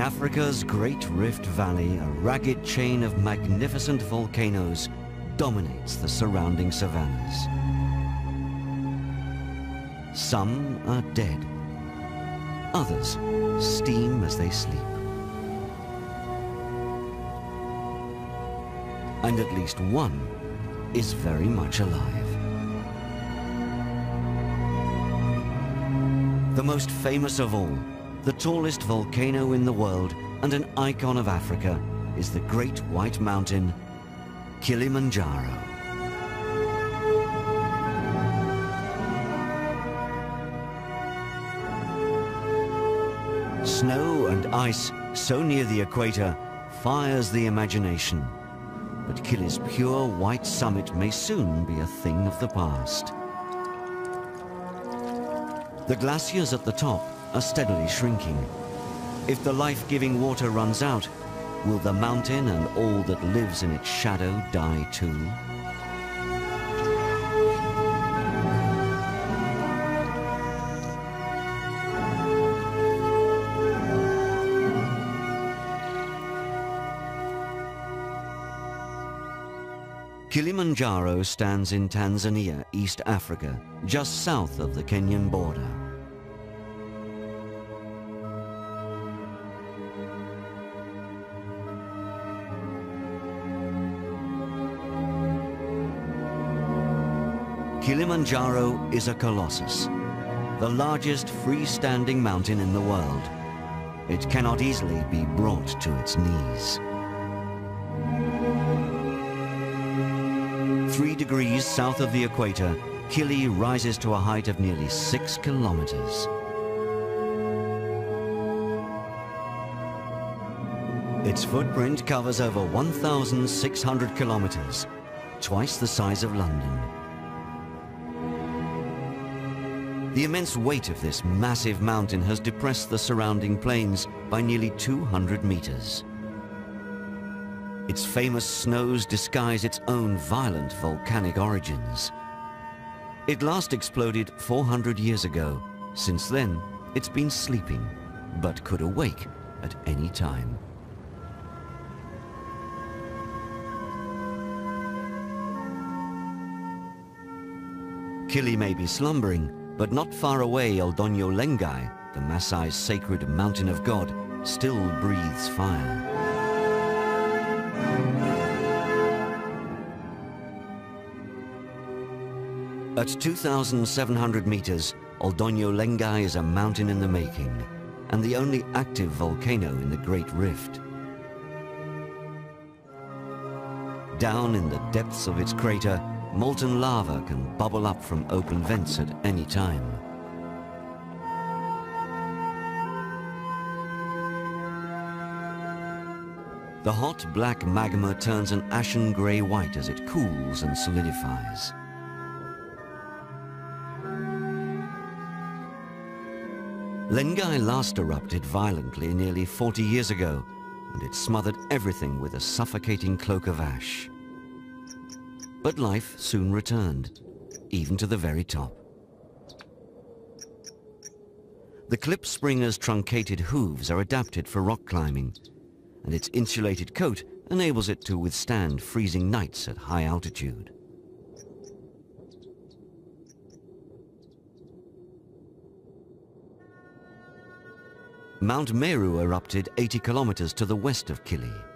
In Africa's Great Rift Valley, a ragged chain of magnificent volcanoes dominates the surrounding savannas. Some are dead. Others steam as they sleep. And at least one is very much alive. The most famous of all, the tallest volcano in the world and an icon of Africa is the Great White Mountain, Kilimanjaro. Snow and ice so near the equator fires the imagination. But Kili's pure white summit may soon be a thing of the past. The glaciers at the top are steadily shrinking. If the life-giving water runs out, will the mountain and all that lives in its shadow die too? Kilimanjaro stands in Tanzania, East Africa, just south of the Kenyan border. Kilimanjaro is a colossus, the largest freestanding mountain in the world. It cannot easily be brought to its knees. Three degrees south of the equator, Kili rises to a height of nearly six kilometers. Its footprint covers over 1,600 kilometers, twice the size of London. The immense weight of this massive mountain has depressed the surrounding plains by nearly 200 meters. Its famous snows disguise its own violent volcanic origins. It last exploded 400 years ago. Since then, it's been sleeping, but could awake at any time. Kili may be slumbering, but not far away Ol Doinyo Lengai, the Maasai's sacred mountain of God, still breathes fire. At 2,700 meters, Ol Doinyo Lengai is a mountain in the making, and the only active volcano in the Great Rift. Down in the depths of its crater, molten lava can bubble up from open vents at any time. The hot black magma turns an ashen grey white as it cools and solidifies. Lengai last erupted violently nearly 40 years ago, and it smothered everything with a suffocating cloak of ash. But life soon returned, even to the very top. The klipspringer's truncated hooves are adapted for rock climbing, and its insulated coat enables it to withstand freezing nights at high altitude. Mount Meru erupted 80 kilometers to the west of Kili.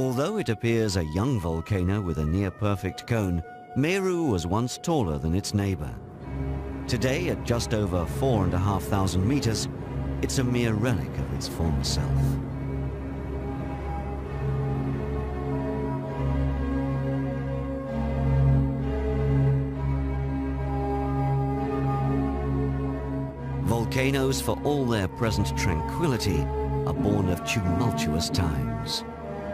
Although it appears a young volcano with a near-perfect cone, Meru was once taller than its neighbor. Today, at just over 4,500 meters, it's a mere relic of its former self. Volcanoes, for all their present tranquility, are born of tumultuous times.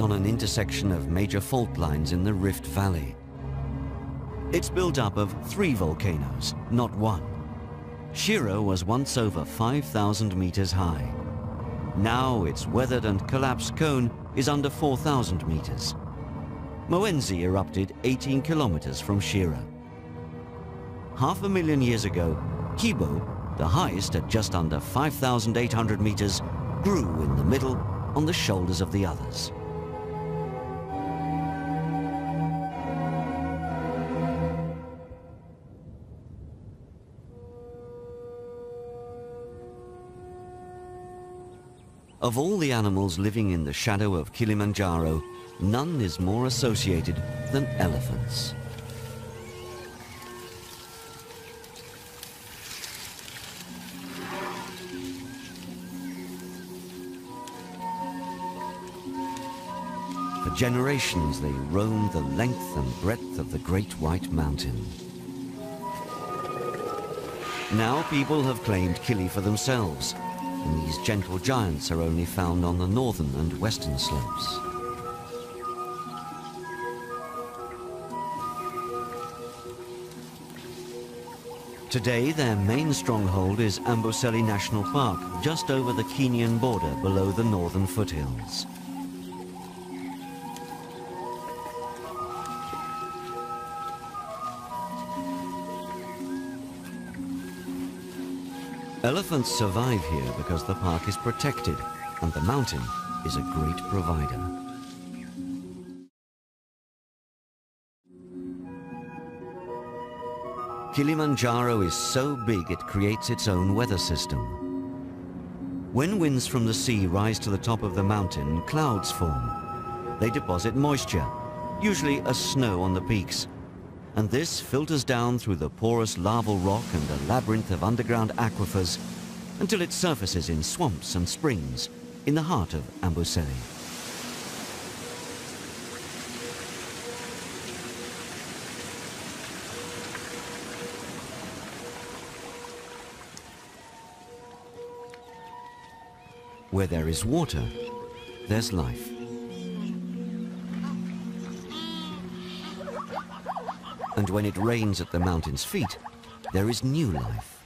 on an intersection of major fault lines in the Rift Valley. It's built up of three volcanoes, not one. Shira was once over 5,000 meters high. Now its weathered and collapsed cone is under 4,000 meters. Mawenzi erupted 18 kilometers from Shira. Half a million years ago, Kibo, the highest at just under 5,800 meters, grew in the middle on the shoulders of the others. Of all the animals living in the shadow of Kilimanjaro, none is more associated than elephants. For generations they roamed the length and breadth of the Great White Mountain. Now people have claimed Kili for themselves, and these gentle giants are only found on the northern and western slopes. Today, their main stronghold is Amboseli National Park, just over the Kenyan border below the northern foothills. Elephants survive here because the park is protected and the mountain is a great provider. Kilimanjaro is so big it creates its own weather system. When winds from the sea rise to the top of the mountain, clouds form. They deposit moisture, usually as snow on the peaks, and this filters down through the porous larval rock and a labyrinth of underground aquifers until it surfaces in swamps and springs in the heart of Amboseli. Where there is water, there's life. And when it rains at the mountain's feet, there is new life.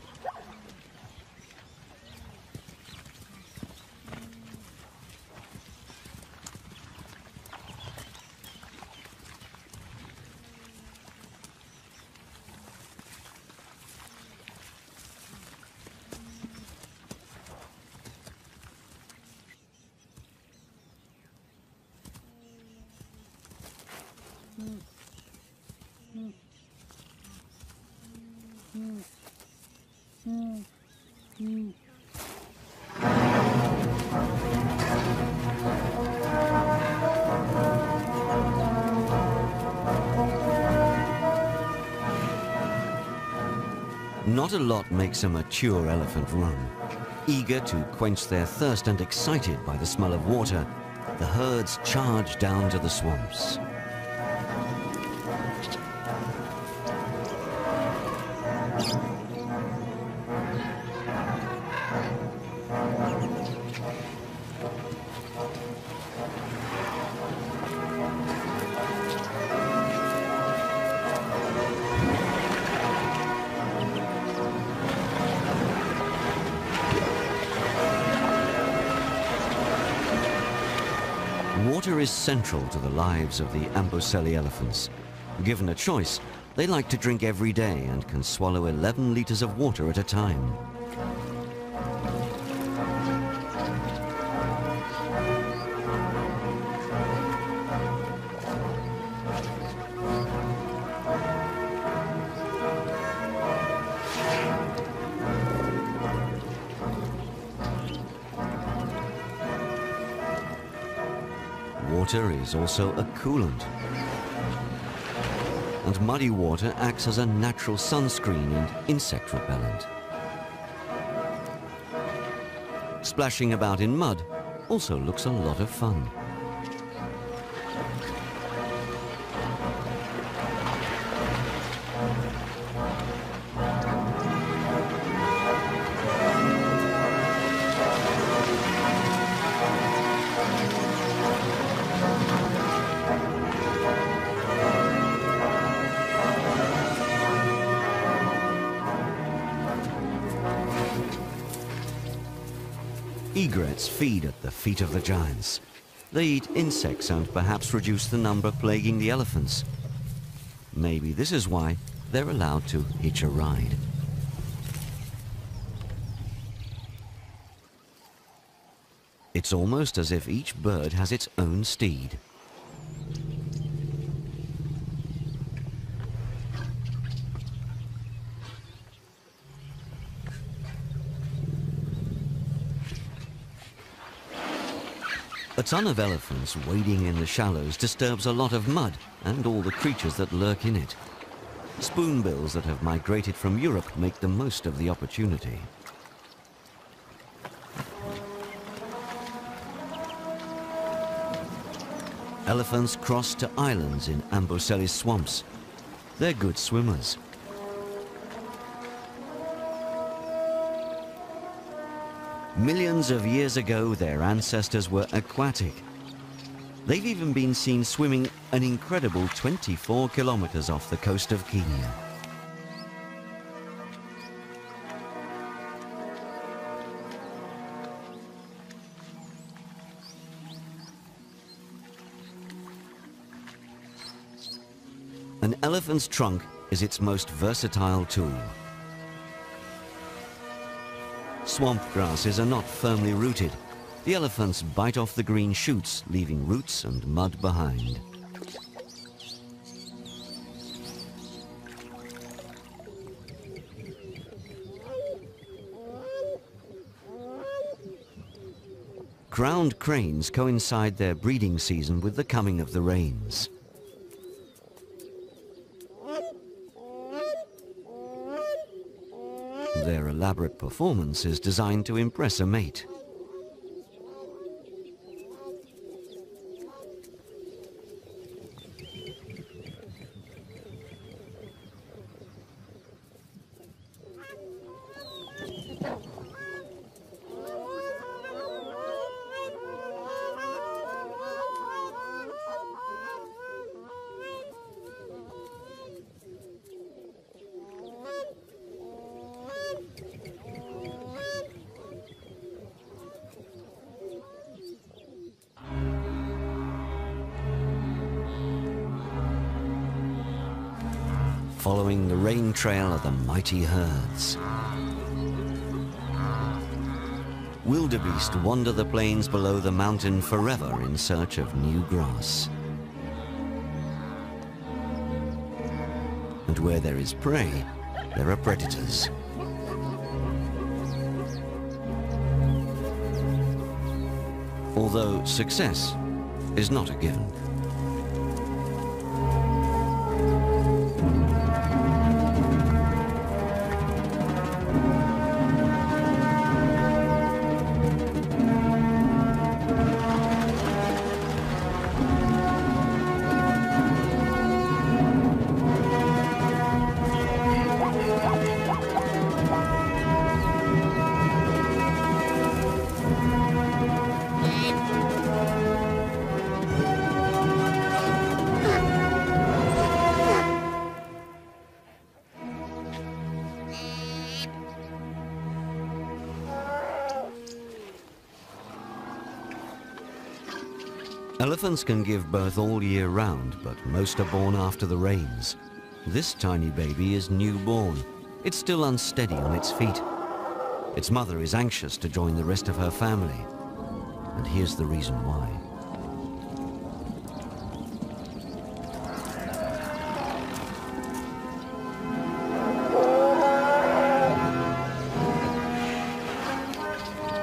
Not a lot makes a mature elephant run. Eager to quench their thirst and excited by the smell of water, the herds charge down to the swamps. Central to the lives of the Amboseli elephants. Given a choice, they like to drink every day and can swallow 11 liters of water at a time. Is also a coolant. And muddy water acts as a natural sunscreen and insect repellent. Splashing about in mud also looks a lot of fun. Feet of the giants. They eat insects and perhaps reduce the number plaguing the elephants. Maybe this is why they're allowed to hitch a ride. It's almost as if each bird has its own steed. A ton of elephants wading in the shallows disturbs a lot of mud and all the creatures that lurk in it. Spoonbills that have migrated from Europe make the most of the opportunity. Elephants cross to islands in Amboseli's swamps. They're good swimmers. Millions of years ago, their ancestors were aquatic. They've even been seen swimming an incredible 24 kilometers off the coast of Kenya. An elephant's trunk is its most versatile tool. Swamp grasses are not firmly rooted. The elephants bite off the green shoots, leaving roots and mud behind. Crowned cranes coincide their breeding season with the coming of the rains. Their elaborate performance is designed to impress a mate. Following the rain trail of the mighty herds. Wildebeest wander the plains below the mountain forever in search of new grass. And where there is prey, there are predators. Although success is not a given. Elephants can give birth all year round, but most are born after the rains. This tiny baby is newborn. It's still unsteady on its feet. Its mother is anxious to join the rest of her family. And here's the reason why.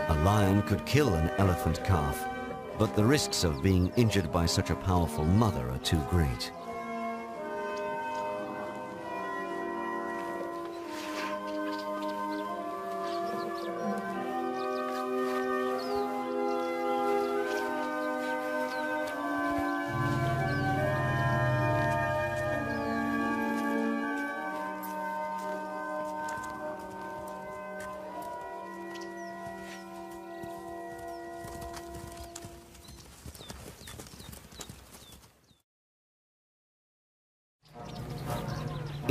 A lion could kill an elephant calf, but the risks of being injured by such a powerful mother are too great.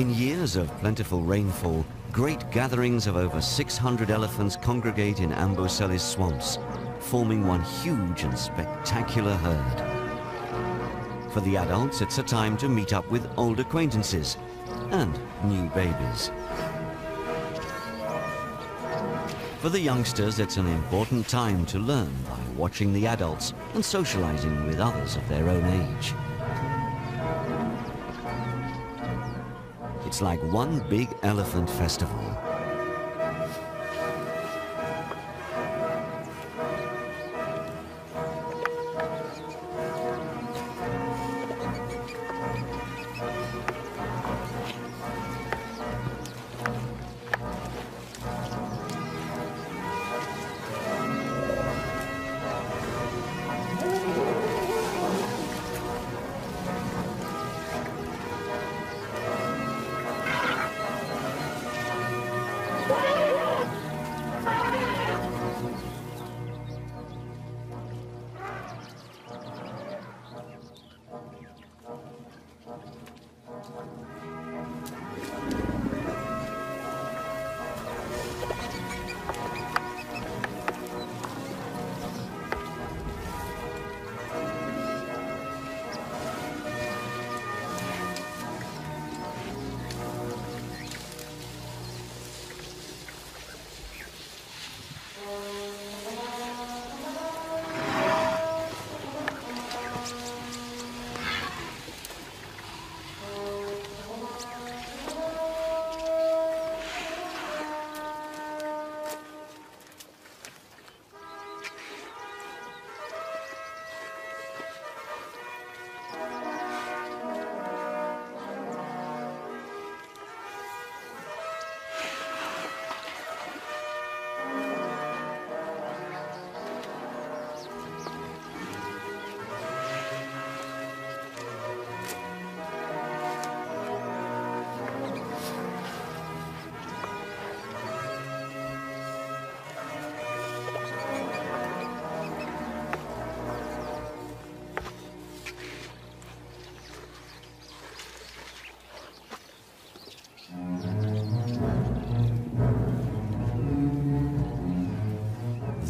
In years of plentiful rainfall, great gatherings of over 600 elephants congregate in Amboseli swamps, forming one huge and spectacular herd. For the adults, it's a time to meet up with old acquaintances and new babies. For the youngsters, it's an important time to learn by watching the adults and socializing with others of their own age. It's like one big elephant festival.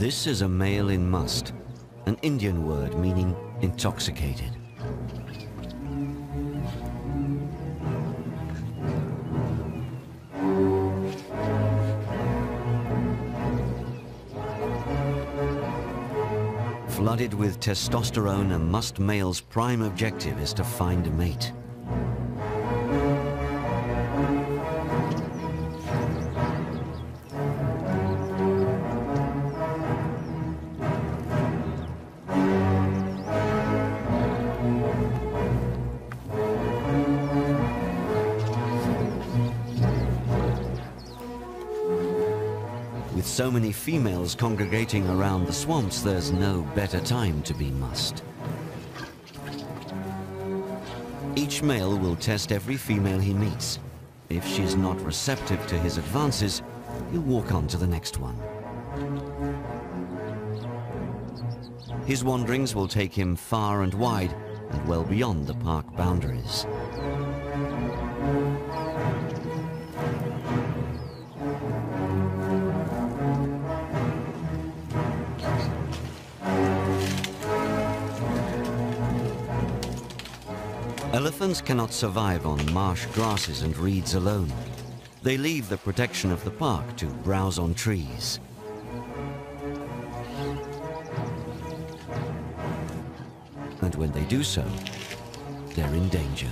This is a male in musth, an Indian word meaning intoxicated. Flooded with testosterone, a musth male's prime objective is to find a mate. So many females congregating around the swamps, there's no better time to be musth. Each male will test every female he meets. If she's not receptive to his advances, he'll walk on to the next one. His wanderings will take him far and wide and well beyond the park boundaries. Elephants cannot survive on marsh grasses and reeds alone. They leave the protection of the park to browse on trees. And when they do so, they're in danger.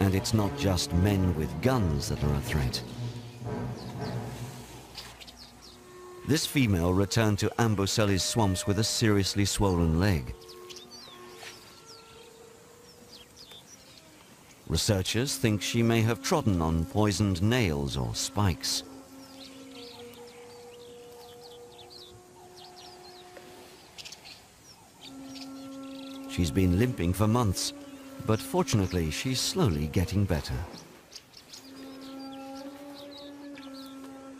And it's not just men with guns that are a threat. This female returned to Amboseli's swamps with a seriously swollen leg. Researchers think she may have trodden on poisoned nails or spikes. She's been limping for months, but fortunately she's slowly getting better.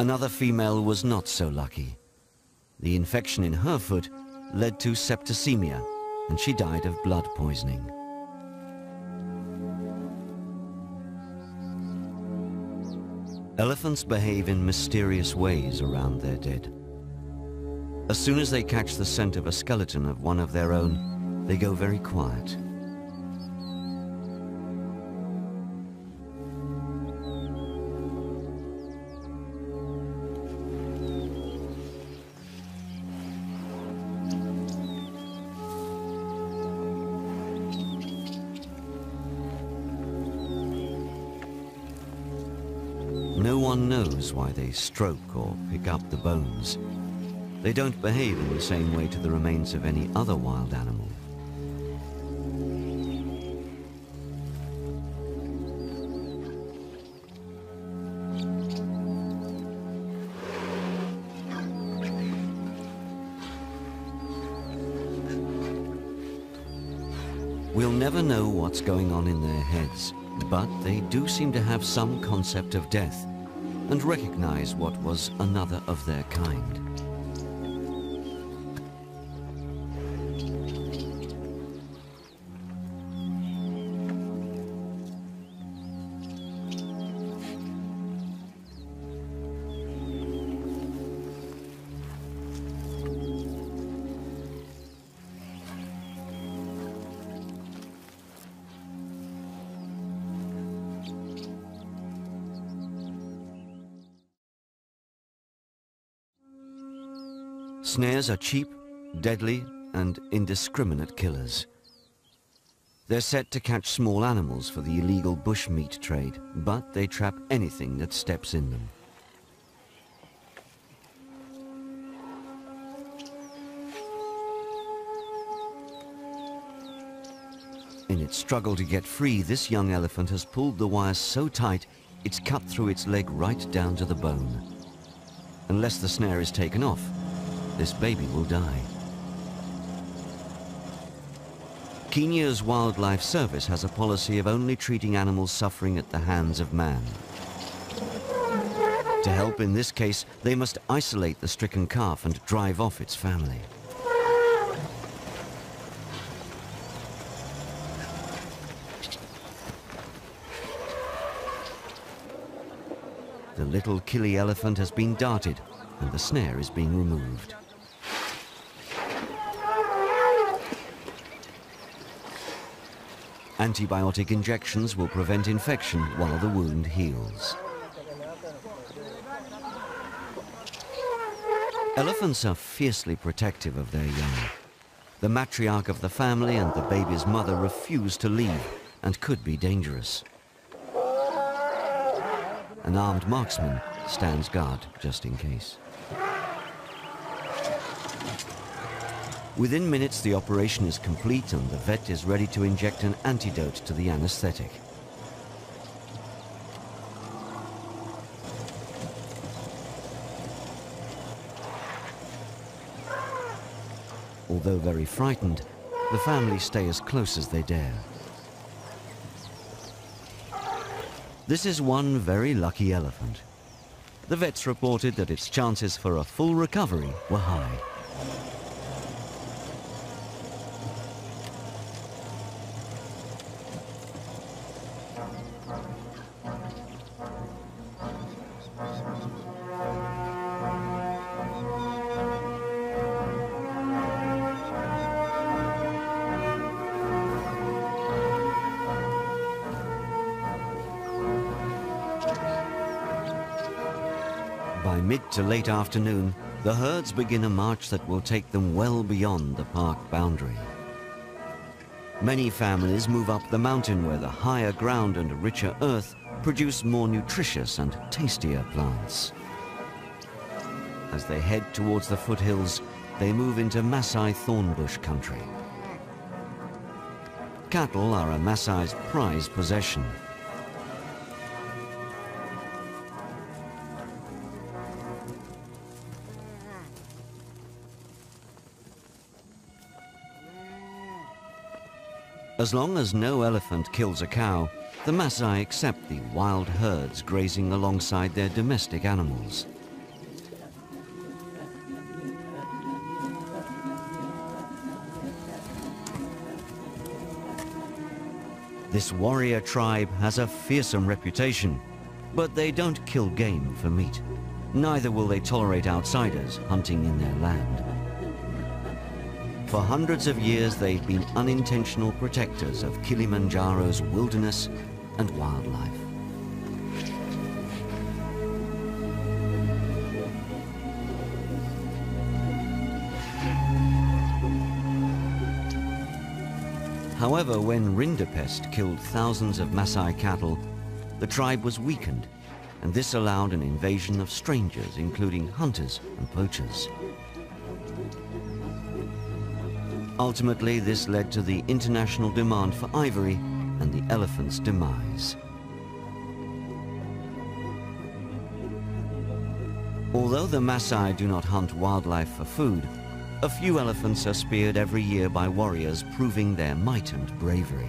Another female was not so lucky. The infection in her foot led to septicemia, and she died of blood poisoning. Elephants behave in mysterious ways around their dead. As soon as they catch the scent of a skeleton of one of their own, they go very quiet. Stroke or pick up the bones. They don't behave in the same way to the remains of any other wild animal. We'll never know what's going on in their heads, but they do seem to have some concept of death and recognize what was another of their kind. Snares are cheap, deadly, and indiscriminate killers. They're set to catch small animals for the illegal bushmeat trade, but they trap anything that steps in them. In its struggle to get free, this young elephant has pulled the wire so tight it's cut through its leg right down to the bone. Unless the snare is taken off, this baby will die. Kenya's Wildlife Service has a policy of only treating animals suffering at the hands of man. To help in this case, they must isolate the stricken calf and drive off its family. The little Kili elephant has been darted and the snare is being removed. Antibiotic injections will prevent infection while the wound heals. Elephants are fiercely protective of their young. The matriarch of the family and the baby's mother refuse to leave and could be dangerous. An armed marksman stands guard just in case. Within minutes, the operation is complete and the vet is ready to inject an antidote to the anesthetic. Although very frightened, the family stay as close as they dare. This is one very lucky elephant. The vets reported that its chances for a full recovery were high. Mid to late afternoon, the herds begin a march that will take them well beyond the park boundary. Many families move up the mountain where the higher ground and richer earth produce more nutritious and tastier plants. As they head towards the foothills, they move into Maasai thornbush country. Cattle are a Maasai's prized possession. As long as no elephant kills a cow, the Maasai accept the wild herds grazing alongside their domestic animals. This warrior tribe has a fearsome reputation, but they don't kill game for meat. Neither will they tolerate outsiders hunting in their land. For hundreds of years, they've been unintentional protectors of Kilimanjaro's wilderness and wildlife. However, when rinderpest killed thousands of Maasai cattle, the tribe was weakened, and this allowed an invasion of strangers, including hunters and poachers. Ultimately, this led to the international demand for ivory and the elephant's demise. Although the Maasai do not hunt wildlife for food, a few elephants are speared every year by warriors proving their might and bravery.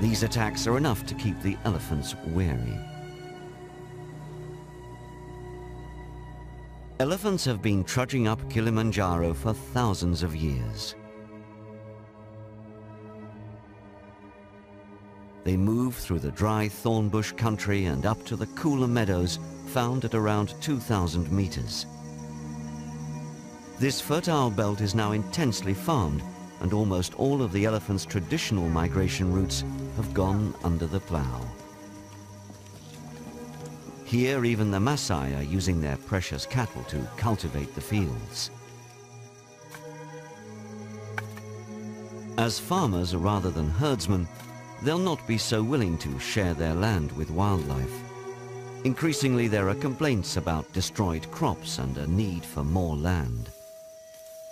These attacks are enough to keep the elephants wary. Elephants have been trudging up Kilimanjaro for thousands of years. They move through the dry thornbush country and up to the cooler meadows found at around 2,000 meters. This fertile belt is now intensely farmed, and almost all of the elephant's traditional migration routes have gone under the plow. Here, even the Maasai are using their precious cattle to cultivate the fields. As farmers rather than herdsmen, they'll not be so willing to share their land with wildlife. Increasingly, there are complaints about destroyed crops and a need for more land.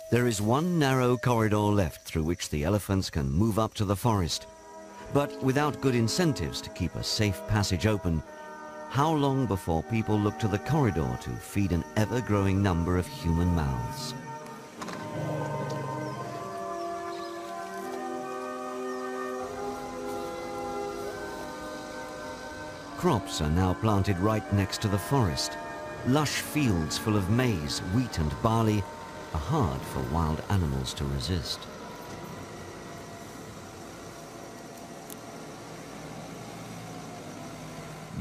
There is one narrow corridor left through which the elephants can move up to the forest. But without good incentives to keep a safe passage open, how long before people look to the corridor to feed an ever-growing number of human mouths? Crops are now planted right next to the forest. Lush fields full of maize, wheat and barley are hard for wild animals to resist.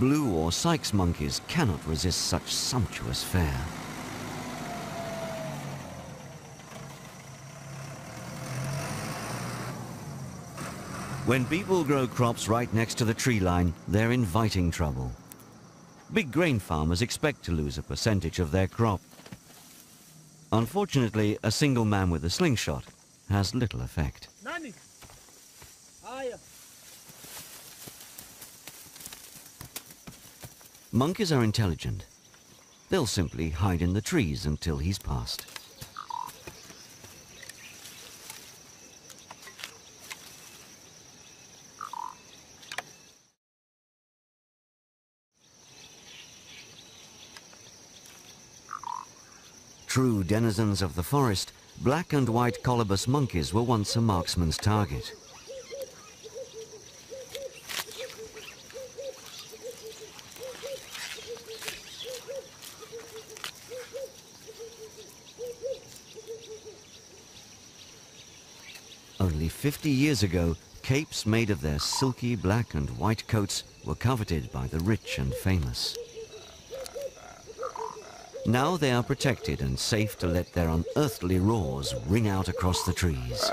Blue or Sykes monkeys cannot resist such sumptuous fare. When people grow crops right next to the tree line, they're inviting trouble. Big grain farmers expect to lose a percentage of their crop. Unfortunately, a single man with a slingshot has little effect. Monkeys are intelligent. They'll simply hide in the trees until he's passed. True denizens of the forest, black and white colobus monkeys were once a marksman's target. 50 years ago, capes made of their silky black and white coats were coveted by the rich and famous. Now they are protected and safe to let their unearthly roars ring out across the trees.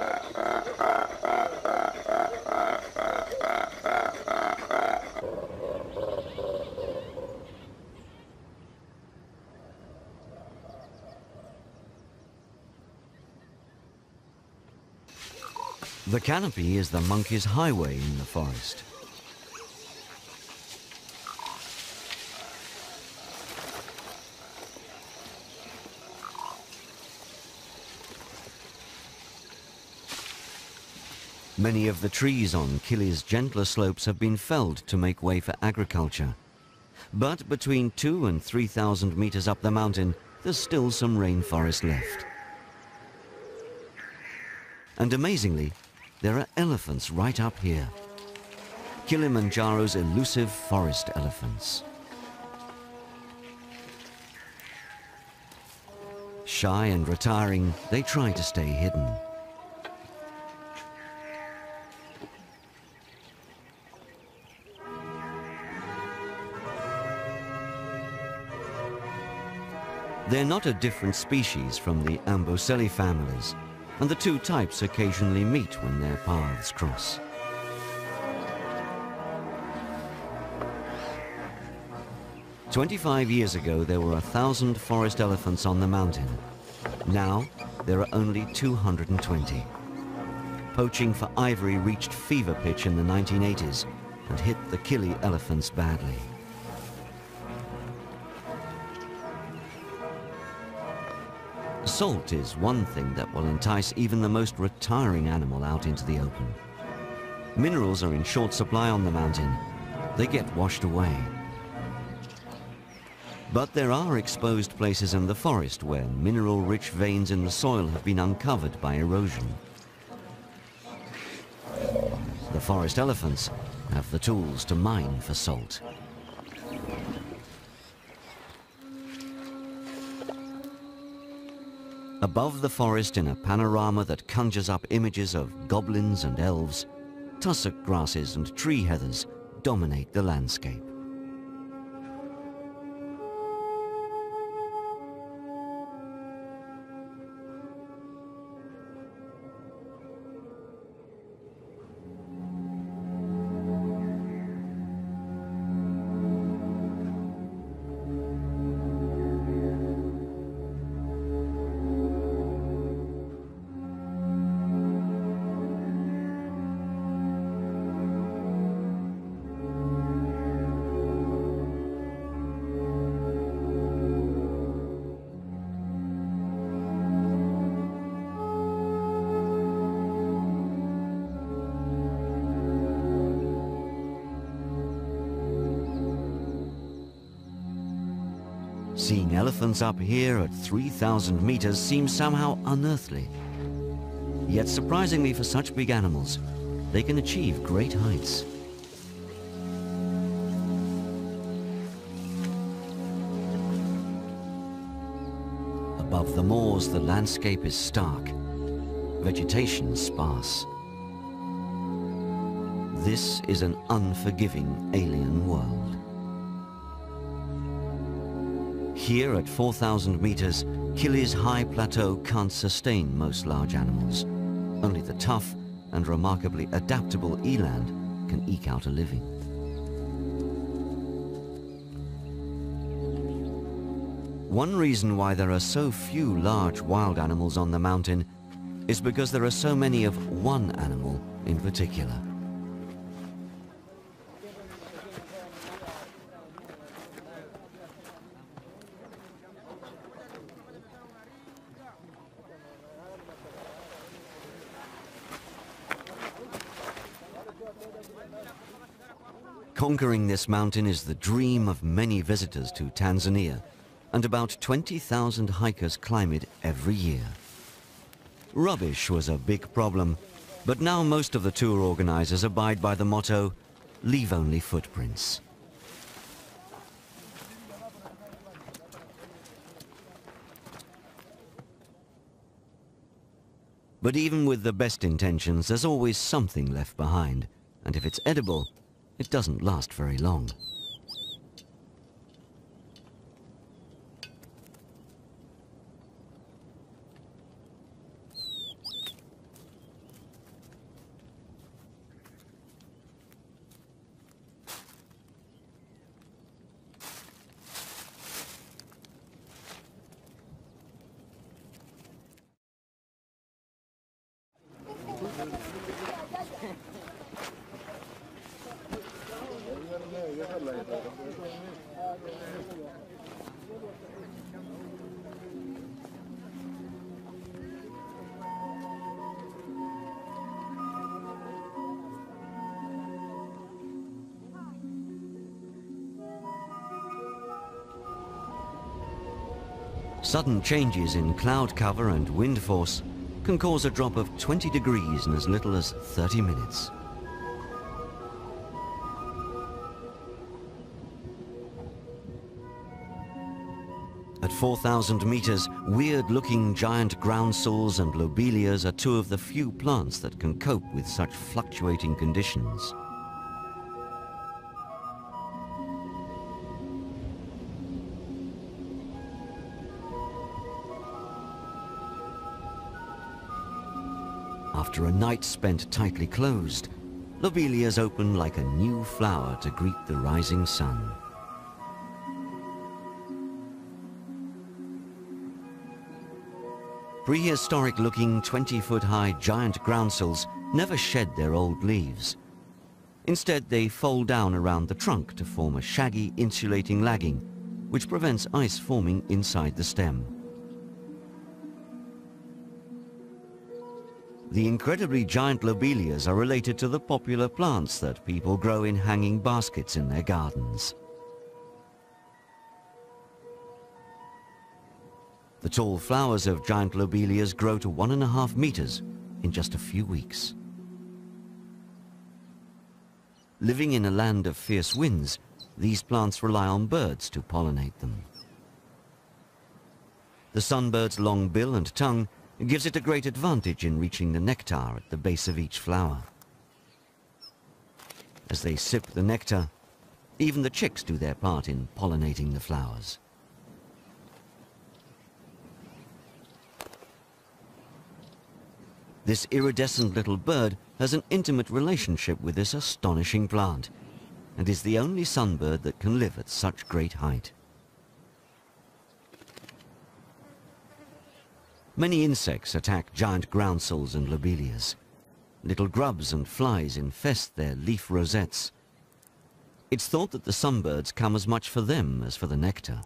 Canopy is the monkey's highway in the forest. Many of the trees on Kili's gentler slopes have been felled to make way for agriculture. But between two and 3,000 meters up the mountain, there's still some rainforest left. And amazingly, there are elephants right up here. Kilimanjaro's elusive forest elephants. Shy and retiring, they try to stay hidden. They're not a different species from the Amboseli families, and the two types occasionally meet when their paths cross. Twenty-five years ago, there were a thousand forest elephants on the mountain. Now, there are only 220. Poaching for ivory reached fever pitch in the 1980s and hit the Kili elephants badly. Salt is one thing that will entice even the most retiring animal out into the open. Minerals are in short supply on the mountain. They get washed away. But there are exposed places in the forest where mineral-rich veins in the soil have been uncovered by erosion. The forest elephants have the tools to mine for salt. Above the forest in a panorama that conjures up images of goblins and elves, tussock grasses and tree heathers dominate the landscape. Elephants up here at 3,000 meters seems somehow unearthly. Yet surprisingly for such big animals, they can achieve great heights. Above the moors, the landscape is stark, vegetation sparse. This is an unforgiving alien world. Here at 4,000 meters, Kili's high plateau can't sustain most large animals. Only the tough and remarkably adaptable eland can eke out a living. One reason why there are so few large wild animals on the mountain is because there are so many of one animal in particular. Conquering this mountain is the dream of many visitors to Tanzania, and about 20,000 hikers climb it every year. Rubbish was a big problem, but now most of the tour organizers abide by the motto, leave only footprints. But even with the best intentions, there's always something left behind, and if it's edible, it doesn't last very long. Sudden changes in cloud cover and wind force can cause a drop of 20 degrees in as little as 30 minutes. At 4,000 meters, weird-looking giant groundsels and lobelias are two of the few plants that can cope with such fluctuating conditions. After a night spent tightly closed, lobelias open like a new flower to greet the rising sun. Prehistoric-looking 20-foot-high giant groundsels never shed their old leaves. Instead, they fold down around the trunk to form a shaggy, insulating lagging, which prevents ice forming inside the stem. The incredibly giant lobelias are related to the popular plants that people grow in hanging baskets in their gardens. The tall flowers of giant lobelias grow to one and a half meters in just a few weeks. Living in a land of fierce winds, these plants rely on birds to pollinate them. The sunbird's long bill and tongue gives it a great advantage in reaching the nectar at the base of each flower. As they sip the nectar, even the chicks do their part in pollinating the flowers. This iridescent little bird has an intimate relationship with this astonishing plant and is the only sunbird that can live at such great height. Many insects attack giant groundsels and lobelias. Little grubs and flies infest their leaf rosettes. It's thought that the sunbirds come as much for them as for the nectar.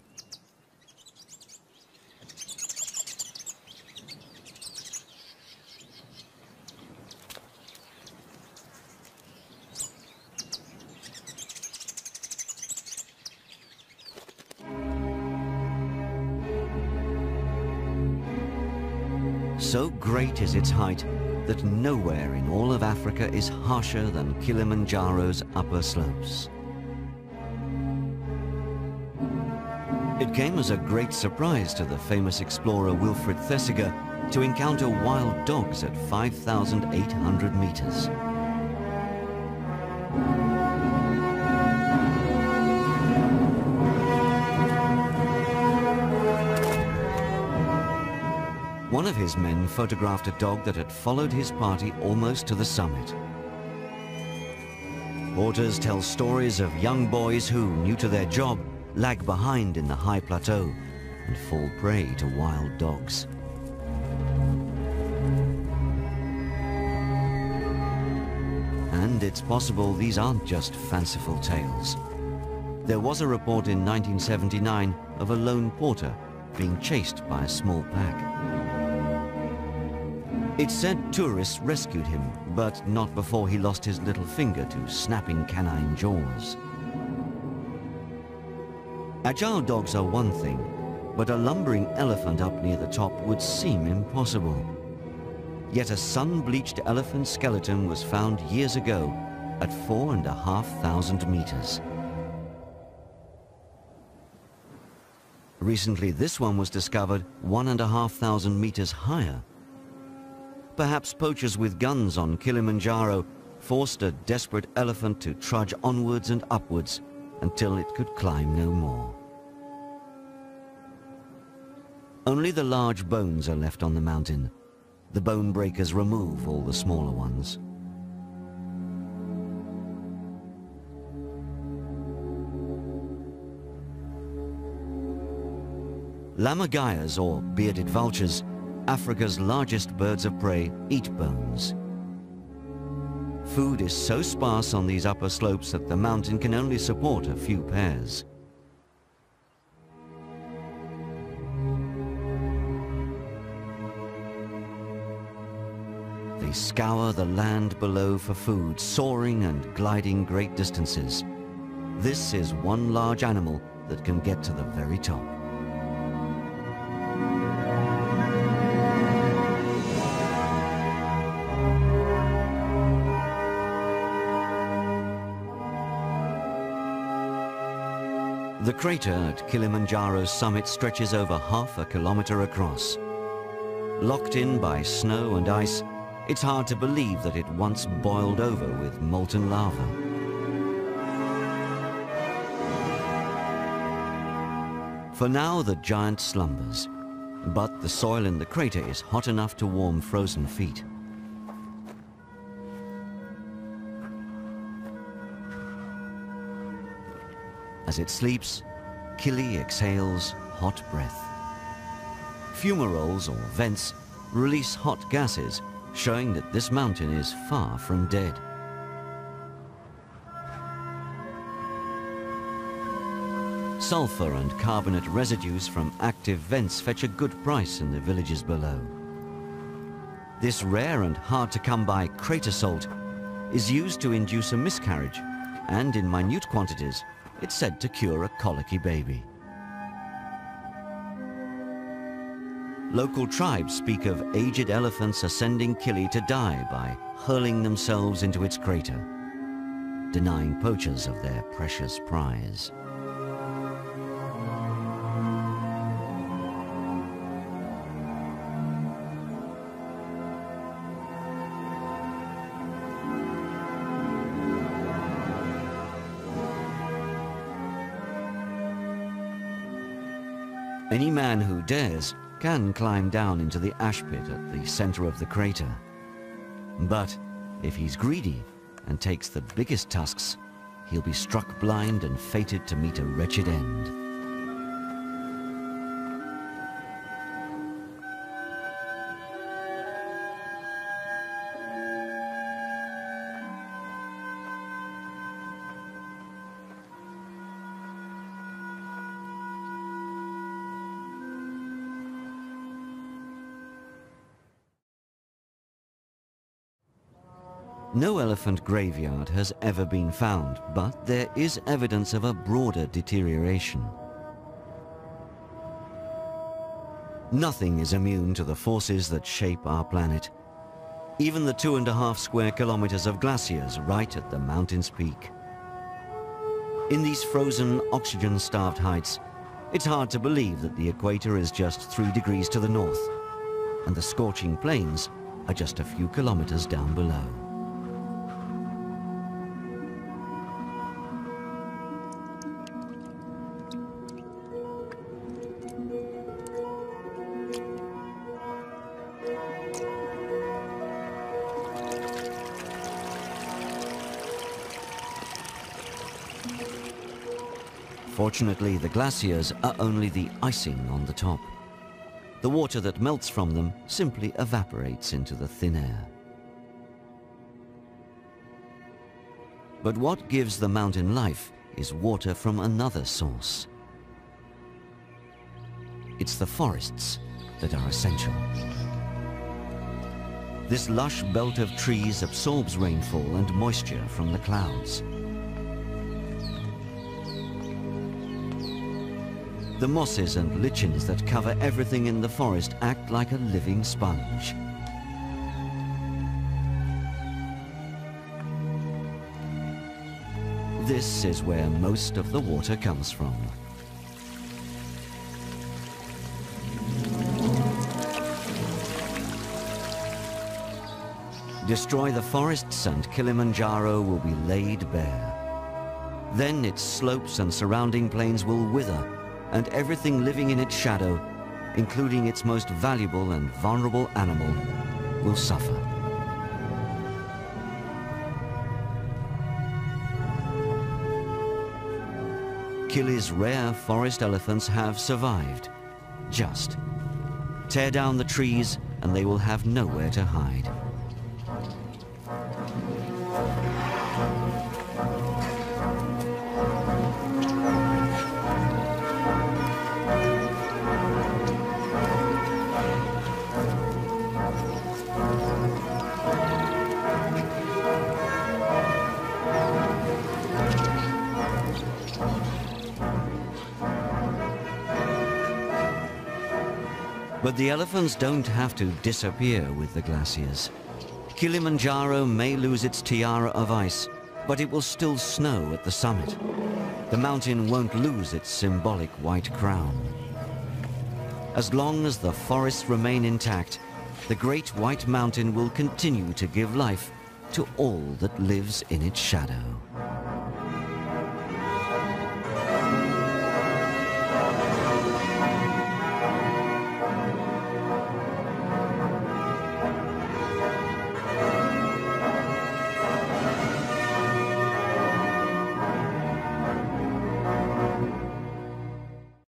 Great is its height that nowhere in all of Africa is harsher than Kilimanjaro's upper slopes. It came as a great surprise to the famous explorer Wilfred Thesiger to encounter wild dogs at 5,800 meters. Of his men photographed a dog that had followed his party almost to the summit. Porters tell stories of young boys who, new to their job, lag behind in the high plateau and fall prey to wild dogs. And it's possible these aren't just fanciful tales. There was a report in 1979 of a lone porter being chased by a small pack. It's said tourists rescued him, but not before he lost his little finger to snapping canine jaws. Agile dogs are one thing, but a lumbering elephant up near the top would seem impossible. Yet a sun-bleached elephant skeleton was found years ago at four and a half thousand meters. Recently, this one was discovered one and a half thousand meters higher. Perhaps poachers with guns on Kilimanjaro forced a desperate elephant to trudge onwards and upwards until it could climb no more. Only the large bones are left on the mountain. The bone breakers remove all the smaller ones. Lammergeiers, or bearded vultures, Africa's largest birds of prey, eat bones. Food is so sparse on these upper slopes that the mountain can only support a few pairs. They scour the land below for food, soaring and gliding great distances. This is one large animal that can get to the very top. The crater at Kilimanjaro's summit stretches over half a kilometer across. Locked in by snow and ice, it's hard to believe that it once boiled over with molten lava. For now, the giant slumbers, but the soil in the crater is hot enough to warm frozen feet. As it sleeps, Kili exhales hot breath. Fumaroles, or vents, release hot gases, showing that this mountain is far from dead. Sulfur and carbonate residues from active vents fetch a good price in the villages below. This rare and hard-to-come-by crater salt is used to induce a miscarriage, and in minute quantities, it's said to cure a colicky baby. Local tribes speak of aged elephants ascending Kili to die by hurling themselves into its crater, denying poachers of their precious prize. Any man who dares can climb down into the ash pit at the center of the crater. But if he's greedy and takes the biggest tusks, he'll be struck blind and fated to meet a wretched end. No elephant graveyard has ever been found, but there is evidence of a broader deterioration. Nothing is immune to the forces that shape our planet. Even the two and a half square kilometers of glaciers right at the mountain's peak. In these frozen, oxygen-starved heights, it's hard to believe that the equator is just three degrees to the north, and the scorching plains are just a few kilometers down below. Fortunately, the glaciers are only the icing on the top. The water that melts from them simply evaporates into the thin air. But what gives the mountain life is water from another source. It's the forests that are essential. This lush belt of trees absorbs rainfall and moisture from the clouds. The mosses and lichens that cover everything in the forest act like a living sponge. This is where most of the water comes from. Destroy the forests and Kilimanjaro will be laid bare. Then its slopes and surrounding plains will wither and everything living in its shadow, including its most valuable and vulnerable animal, will suffer. Kili's rare forest elephants have survived. Just. Tear down the trees and they will have nowhere to hide. The elephants don't have to disappear with the glaciers. Kilimanjaro may lose its tiara of ice, but it will still snow at the summit. The mountain won't lose its symbolic white crown. As long as the forests remain intact, the Great White Mountain will continue to give life to all that lives in its shadow.